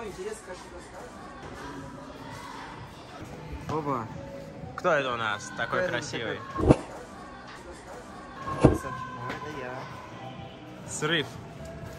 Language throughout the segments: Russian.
давно интерес, конечно, Оба. Кто это у нас такой это красивый? Это я. Срыв.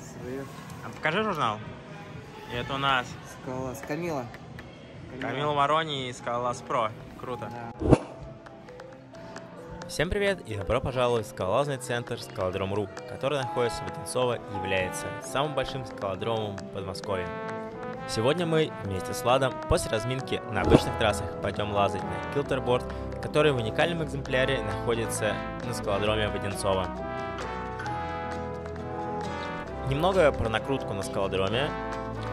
Свет. А покажи журнал. И это у нас Скала. Камила. Камил Марони и Скалолаз Про. Круто. Да. Всем привет и добро пожаловать в скалолазный центр Скалодром.ру, который находится в Одинцово и является самым большим скалодромом в Подмосковье. Сегодня мы вместе с Ладом после разминки на обычных трассах пойдем лазать на килтерборд, который в уникальном экземпляре находится на скалодроме в Одинцово. Немного про накрутку на скалодроме.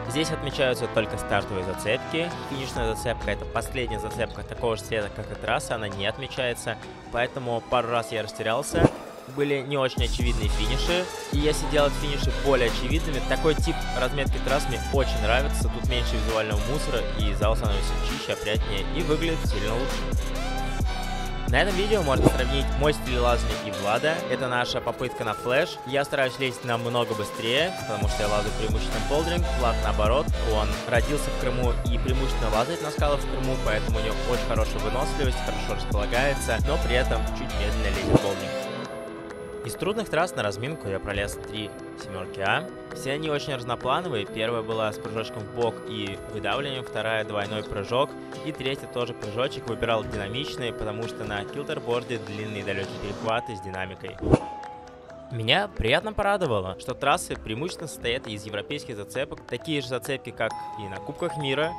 Здесь отмечаются только стартовые зацепки. Финишная зацепка это последняя зацепка такого же цвета, как и трасса, она не отмечается. Поэтому пару раз я растерялся. Были не очень очевидные финиши. И если делать финиши более очевидными, такой тип разметки трасс мне очень нравится. Тут меньше визуального мусора и зал становится чище, опрятнее и выглядит сильно лучше. На этом видео можно сравнить мой стиль лазания и Влада. Это наша попытка на флеш. Я стараюсь лезть намного быстрее, потому что я лазу преимущественно полдеринг. Влад наоборот, он родился в Крыму и преимущественно лазает на скалах в Крыму, поэтому у него очень хорошая выносливость, хорошо располагается, но при этом чуть медленно лезет полдеринг. Из трудных трасс на разминку я пролез три семерки А. Все они очень разноплановые. Первая была с прыжочком в бок и выдавливанием, вторая двойной прыжок, и третья тоже прыжочек. Выбирал динамичные, потому что на килтерборде длинные далекие перехваты с динамикой. Меня приятно порадовало, что трассы преимущественно состоят из европейских зацепок, такие же зацепки, как и на Кубках мира,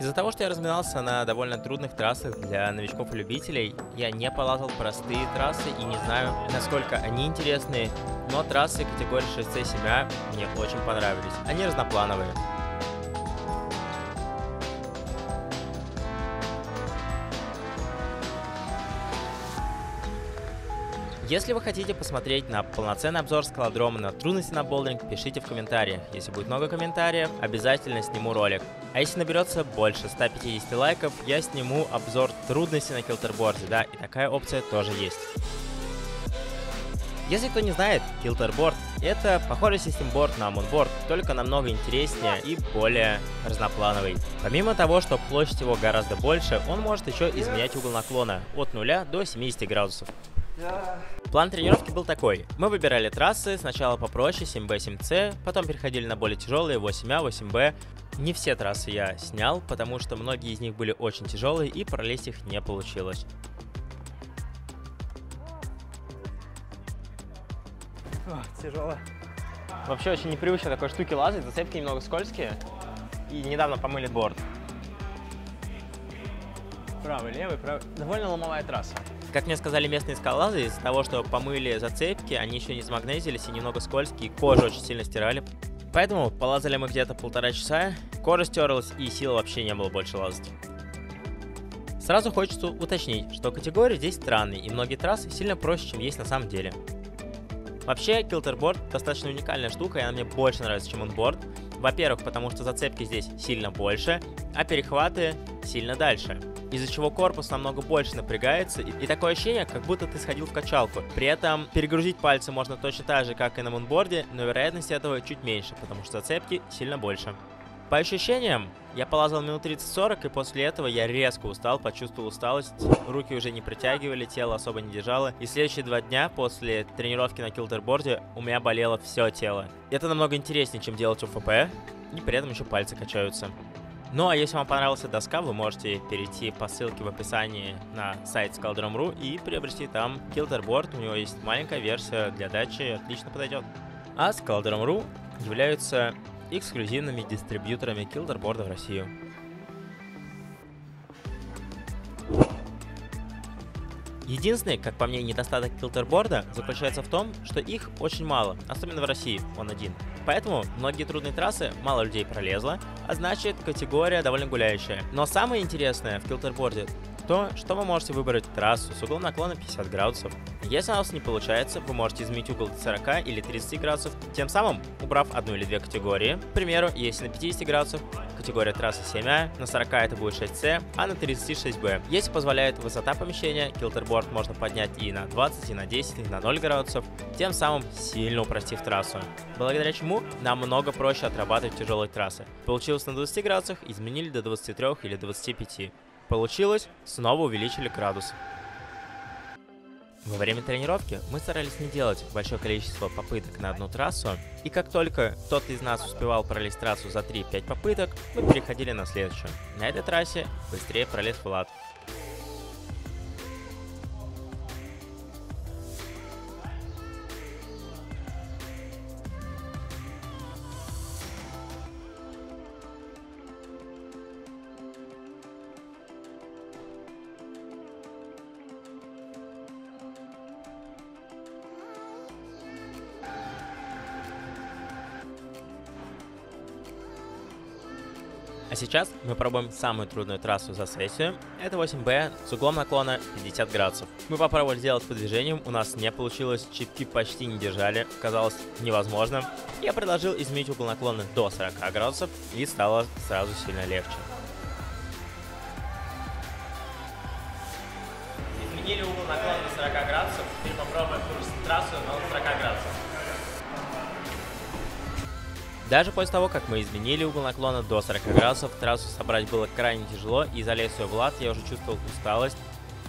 из-за того, что я разминался на довольно трудных трассах для новичков и любителей, я не полазал простые трассы и не знаю, насколько они интересны, но трассы категории 6C7 мне очень понравились. Они разноплановые. Если вы хотите посмотреть на полноценный обзор скалодрома на трудности на болдеринг, пишите в комментариях. Если будет много комментариев, обязательно сниму ролик. А если наберется больше 150 лайков, я сниму обзор трудностей на килтерборде, да, и такая опция тоже есть. Если кто не знает, килтерборд — это похожий системборд на мунборд, только намного интереснее и более разноплановый. Помимо того, что площадь его гораздо больше, он может еще изменять угол наклона от 0 до 70 градусов. План тренировки был такой. Мы выбирали трассы, сначала попроще 7B, 7C, потом переходили на более тяжелые 8А, 8B. Не все трассы я снял, потому что многие из них были очень тяжелые и пролезть их не получилось. тяжело. Вообще очень непривычно такой штуки лазать, зацепки немного скользкие. И недавно помыли борт. Правый, левый, правый. Довольно ломовая трасса. Как мне сказали местные скалолазы, из-за того, что помыли зацепки, они еще не смагнезились и немного скользкие, кожу очень сильно стирали. Поэтому полазали мы где-то полтора часа, кожа стерлась и сил вообще не было больше лазать. Сразу хочется уточнить, что категории здесь странные и многие трассы сильно проще, чем есть на самом деле. Вообще, килтерборд достаточно уникальная штука, и она мне больше нравится, чем онборд. Во-первых, потому что зацепки здесь сильно больше, а перехваты сильно дальше из-за чего корпус намного больше напрягается, и, такое ощущение, как будто ты сходил в качалку. При этом перегрузить пальцы можно точно так же, как и на мунборде, но вероятность этого чуть меньше, потому что зацепки сильно больше. По ощущениям, я полазал минут 30-40, и после этого я резко устал, почувствовал усталость, руки уже не притягивали, тело особо не держало, и следующие два дня после тренировки на килтерборде у меня болело все тело. Это намного интереснее, чем делать УФП, и при этом еще пальцы качаются. Ну а если вам понравилась доска, вы можете перейти по ссылке в описании на сайт Scaldrum.ru и приобрести там килтерборд. У него есть маленькая версия для дачи, отлично подойдет. А Scaldrum.ru являются эксклюзивными дистрибьюторами килтерборда в Россию. Единственный, как по мне, недостаток килтерборда заключается в том, что их очень мало, особенно в России, он один. Поэтому многие трудные трассы мало людей пролезло, а значит категория довольно гуляющая. Но самое интересное в килтерборде то, что вы можете выбрать трассу с углом наклона 50 градусов. Если у вас не получается, вы можете изменить угол до 40 или 30 градусов, тем самым убрав одну или две категории. К примеру, если на 50 градусов категория трассы 7А, на 40 это будет 6C, а на 30 6B. Если позволяет высота помещения, килтерборд можно поднять и на 20, и на 10, и на 0 градусов, тем самым сильно упростив трассу. Благодаря чему намного проще отрабатывать тяжелые трассы. Получилось на 20 градусах, изменили до 23 или 25. Получилось, снова увеличили градус. Во время тренировки мы старались не делать большое количество попыток на одну трассу, и как только кто-то из нас успевал пролезть трассу за 3-5 попыток, мы переходили на следующую. На этой трассе быстрее пролез Влад. А сейчас мы пробуем самую трудную трассу за сессию. Это 8B с углом наклона 50 градусов. Мы попробовали сделать по движениям, у нас не получилось, чипки почти не держали, казалось невозможно. Я предложил изменить угол наклона до 40 градусов и стало сразу сильно легче. Изменили угол наклона до 40 градусов, теперь попробуем же трассу, но 40 градусов. Даже после того, как мы изменили угол наклона до 40 градусов, трассу собрать было крайне тяжело, и залез в Влад я уже чувствовал усталость.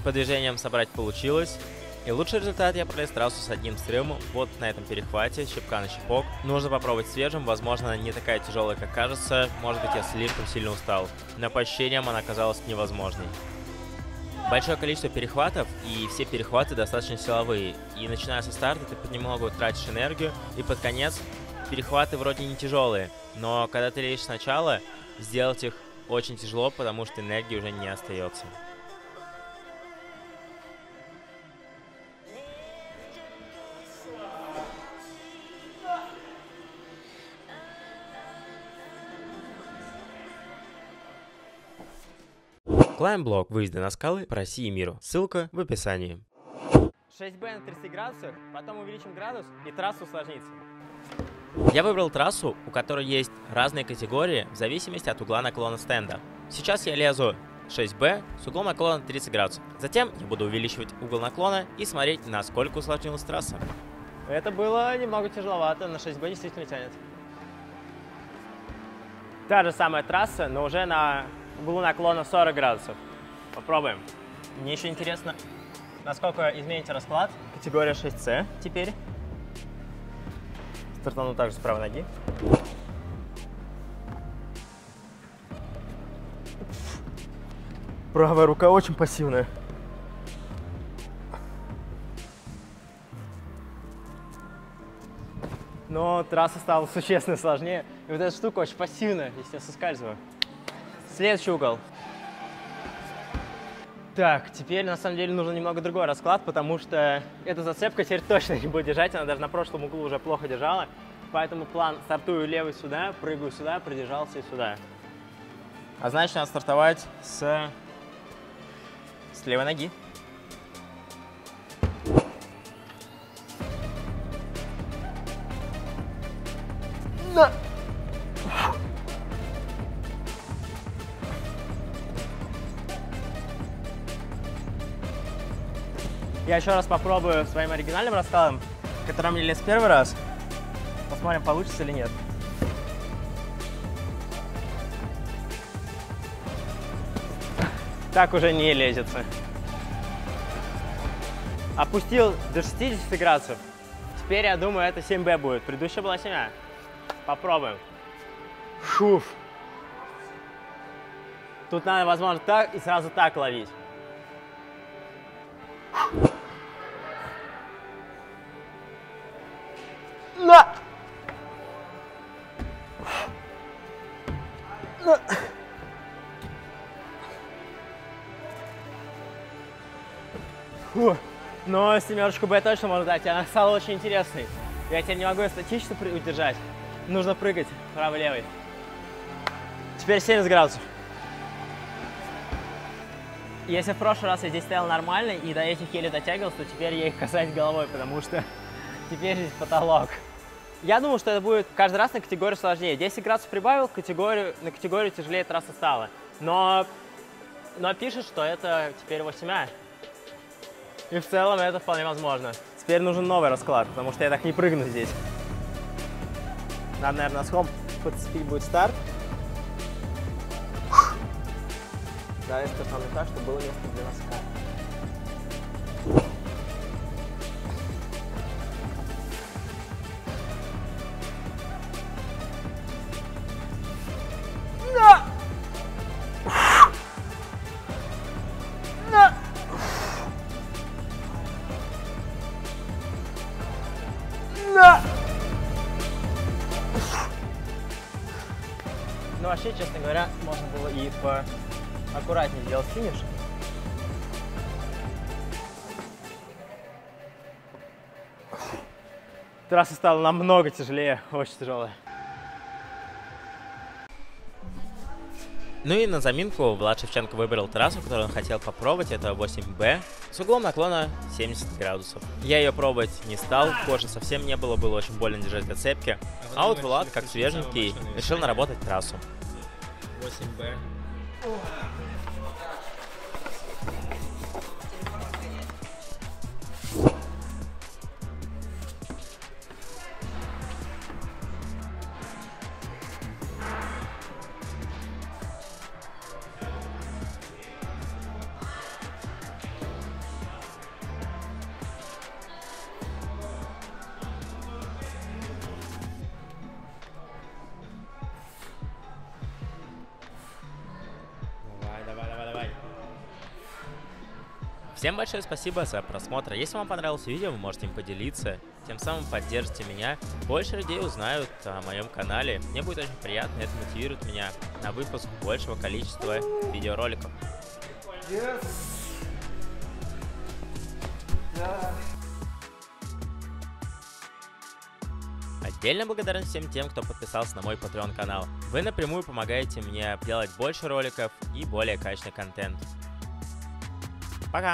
По движениям собрать получилось. И лучший результат я пролез трассу с одним стрелом, вот на этом перехвате, щипка на щипок. Нужно попробовать свежим, возможно, она не такая тяжелая, как кажется, может быть я слишком сильно устал. Но по ощущениям она казалась невозможной. Большое количество перехватов, и все перехваты достаточно силовые. И начиная со старта ты понемногу тратишь энергию, и под конец перехваты вроде не тяжелые, но когда ты лезешь сначала, сделать их очень тяжело, потому что энергии уже не остается. Клаймблок выезда на скалы по России и миру. Ссылка в описании. 6B на 30 градусах, потом увеличим градус и трасса усложнится. Я выбрал трассу, у которой есть разные категории в зависимости от угла наклона стенда. Сейчас я лезу 6B с углом наклона 30 градусов. Затем я буду увеличивать угол наклона и смотреть, насколько усложнилась трасса. Это было немного тяжеловато, на 6B действительно тянет. Та же самая трасса, но уже на углу наклона 40 градусов. Попробуем. Мне еще интересно, насколько изменится расклад. Категория 6C теперь. Стартану также с правой ноги. Правая рука очень пассивная. Но трасса стала существенно сложнее. И вот эта штука очень пассивная, если я соскальзываю. Следующий угол. Так, теперь на самом деле нужно немного другой расклад, потому что эта зацепка теперь точно не будет держать, она даже на прошлом углу уже плохо держала. Поэтому план стартую левый сюда, прыгаю сюда, продержался и сюда. А значит, надо стартовать с, с левой ноги. На! Я еще раз попробую своим оригинальным раскладом, которым я лез первый раз. Посмотрим, получится или нет. Так уже не лезется. Опустил до 60 градусов. Теперь, я думаю, это 7B будет. Предыдущая была 7 Попробуем. Шуф. Тут надо, возможно, так и сразу так ловить. На! На! Фу. Но семерочку Б точно можно дать, она стала очень интересной. Я теперь не могу статично удержать. Нужно прыгать правый-левый. Теперь 70 градусов. Если в прошлый раз я здесь стоял нормально и до этих еле дотягивался, то теперь я их касаюсь головой, потому что теперь здесь потолок. Я думал, что это будет каждый раз на категорию сложнее. 10 градусов прибавил, категорию, на категорию тяжелее трасса стала. Но, но пишет, что это теперь 8 И в целом это вполне возможно. Теперь нужен новый расклад, потому что я так не прыгну здесь. Надо, наверное, схом подцепить будет старт. Да, я сказал так, чтобы было место для носка. Вообще, честно говоря, можно было и по аккуратнее сделать финиш. Трасса стала намного тяжелее, очень тяжелая. Ну и на заминку Влад Шевченко выбрал трассу, которую он хотел попробовать, это 8Б, с углом наклона 70 градусов. Я ее пробовать не стал, кожи совсем не было, было очень больно держать зацепки. А вот Влад, как свеженький, решил наработать трассу. 8Б. Всем большое спасибо за просмотр. Если вам понравилось видео, вы можете им поделиться. Тем самым поддержите меня. Больше людей узнают о моем канале. Мне будет очень приятно, это мотивирует меня на выпуск большего количества видеороликов. Yes. Yeah. Отдельно благодарен всем тем, кто подписался на мой Patreon канал. Вы напрямую помогаете мне делать больше роликов и более качественный контент. Пока!